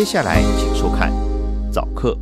接下来请收看早课。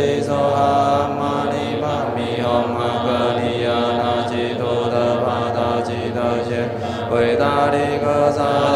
玛尼玛尼玛尼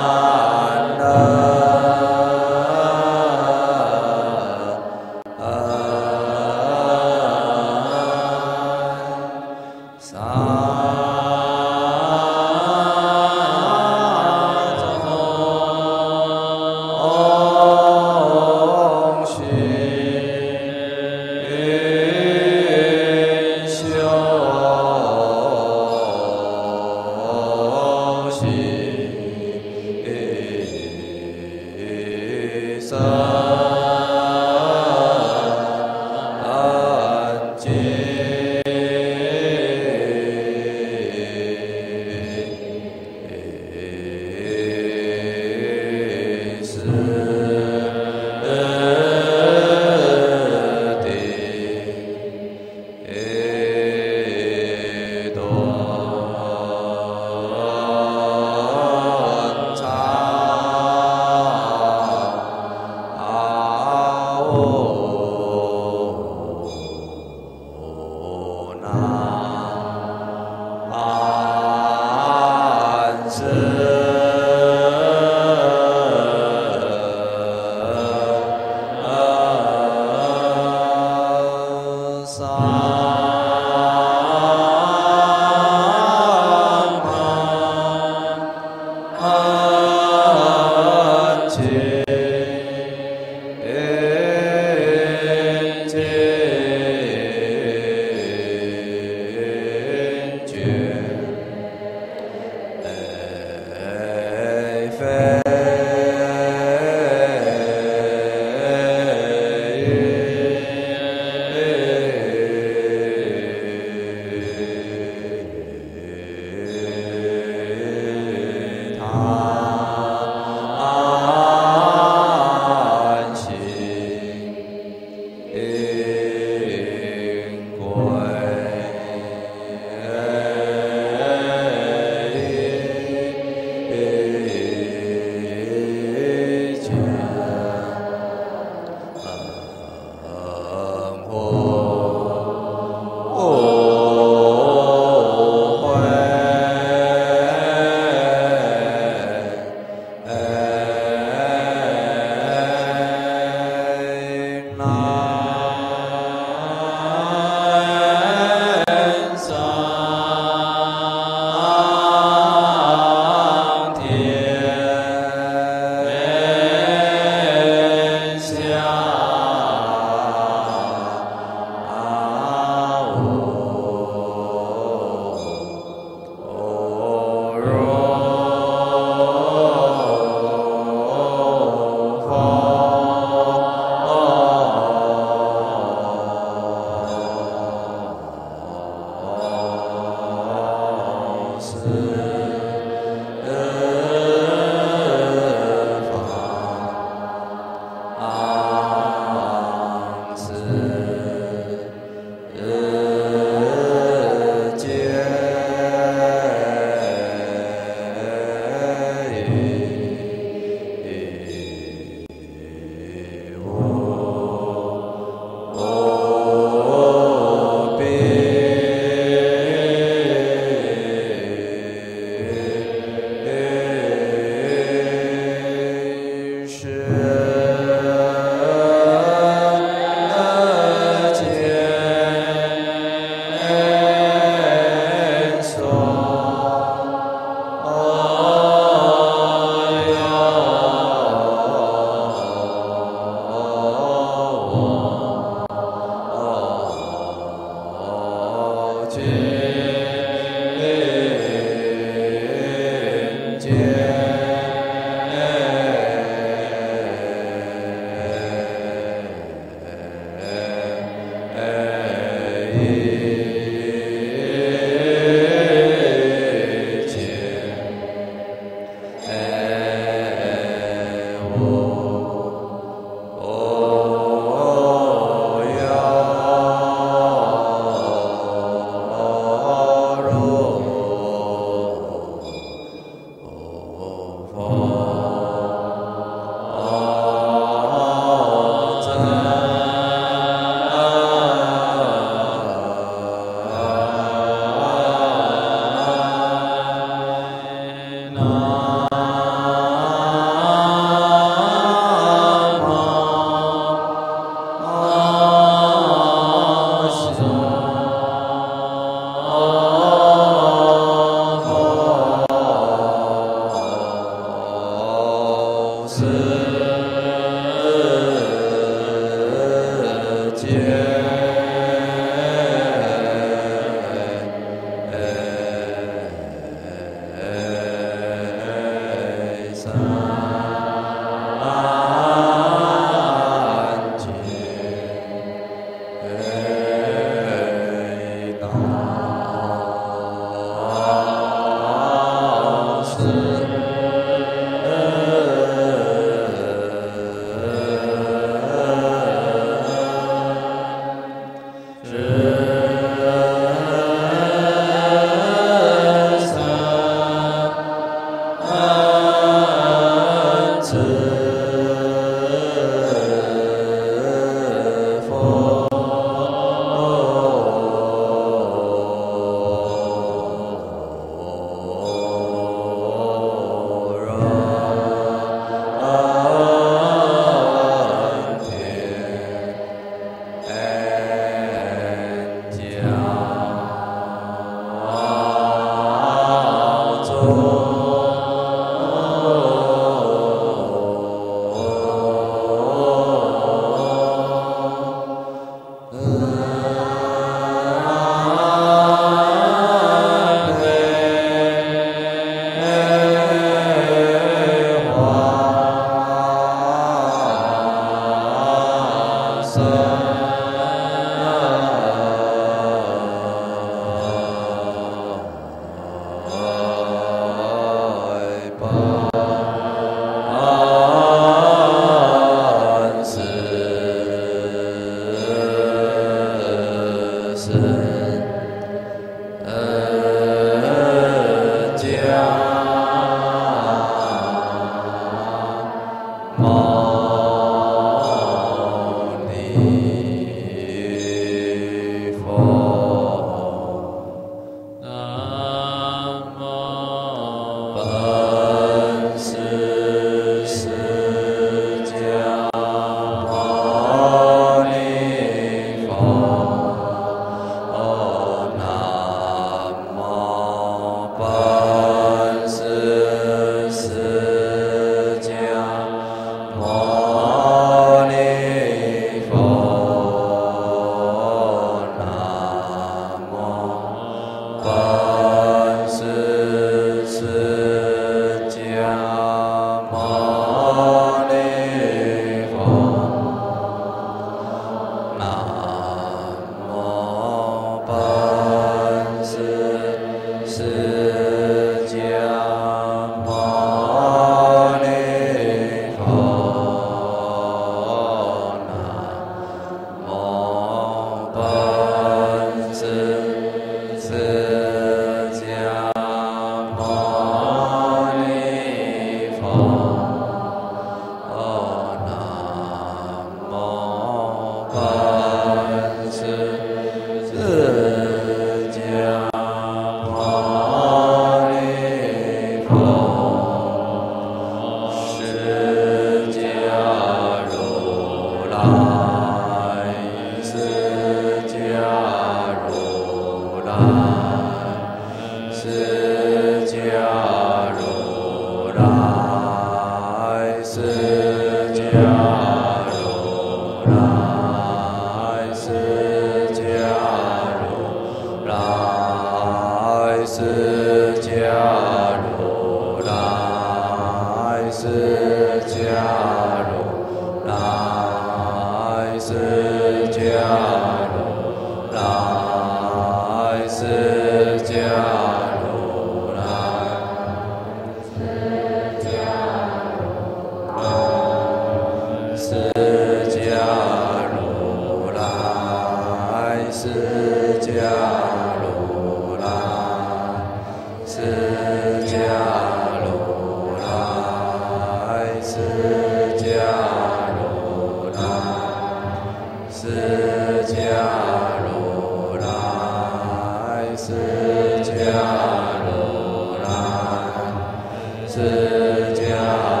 爱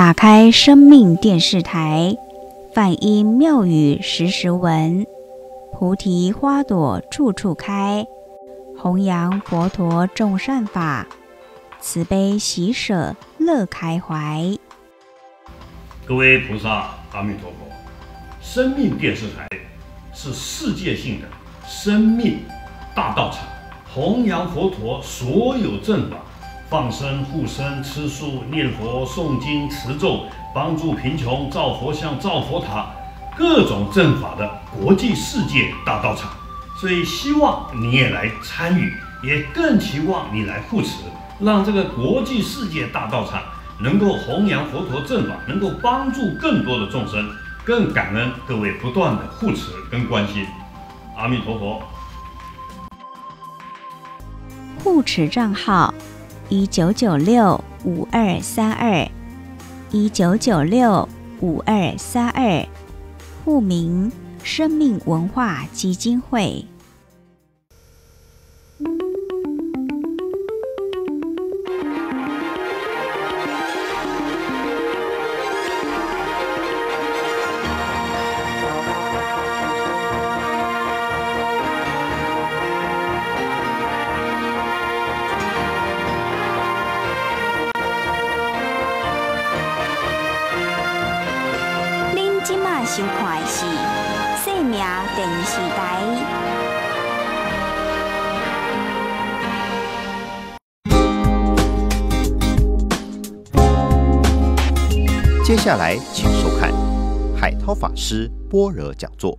打开生命电视台，梵音妙语时时闻，菩提花朵处处开，弘扬佛陀众善法，慈悲喜舍乐开怀。各位菩萨，阿弥陀佛！生命电视台是世界性的生命大道场，弘扬佛陀所有正法。放生、护生、吃素、念佛、诵经、持咒，帮助贫穷、造佛像、造佛塔，各种正法的国际世界大道场。所以希望你也来参与，也更期望你来护持，让这个国际世界大道场能够弘扬佛陀正法，能够帮助更多的众生。更感恩各位不断的护持跟关心。阿弥陀佛。护持账号。一九九六五二三二，一九九六五二三二，户名生命文化基金会。接下来，请收看海涛法师般若讲座。